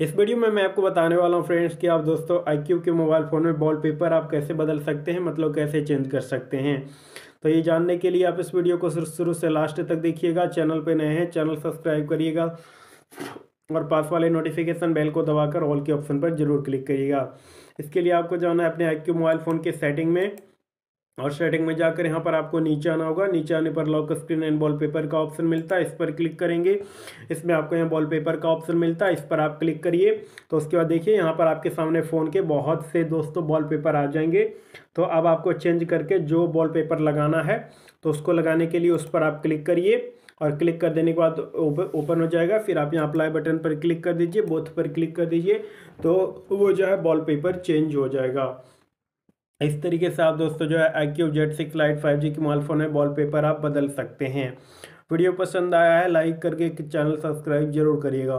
इस वीडियो में मैं आपको बताने वाला हूँ फ्रेंड्स कि आप दोस्तों आईक्यू के मोबाइल फ़ोन में वॉलपेपर आप कैसे बदल सकते हैं मतलब कैसे चेंज कर सकते हैं। तो ये जानने के लिए आप इस वीडियो को शुरू से लास्ट तक देखिएगा चैनल पे नए हैं चैनल सब्सक्राइब करिएगा और पास वाले नोटिफिकेशन बेल को दबाकर ऑल के ऑप्शन पर ज़रूर क्लिक करिएगा। इसके लिए आपको जाना है अपने IQ मोबाइल फ़ोन के सेटिंग में। और सेटिंग में जाकर यहाँ पर आपको नीचे आना होगा। नीचे आने पर लॉक स्क्रीन एंड वॉलपेपर का ऑप्शन मिलता है। इस पर क्लिक करेंगे। इसमें आपको यहाँ वॉलपेपर का ऑप्शन मिलता है। इस पर आप क्लिक करिए। तो उसके बाद देखिए, यहाँ पर आपके सामने फ़ोन के बहुत से दोस्तों वॉलपेपर आ जाएँगे। तो अब आपको चेंज करके जो वॉलपेपर लगाना है तो उसको लगाने के लिए उस पर आप क्लिक करिए। और क्लिक कर देने के बाद ओपन हो जाएगा। फिर आप यहाँ अप्लाई बटन पर क्लिक कर दीजिए। बोथ पर क्लिक कर दीजिए। तो वो जो है वॉलपेपर चेंज हो जाएगा। इस तरीके से आप दोस्तों जो है I Q Z six lite five G की मोबाइल फ़ोन है वॉलपेपर आप बदल सकते हैं। वीडियो पसंद आया है लाइक करके चैनल सब्सक्राइब ज़रूर करिएगा।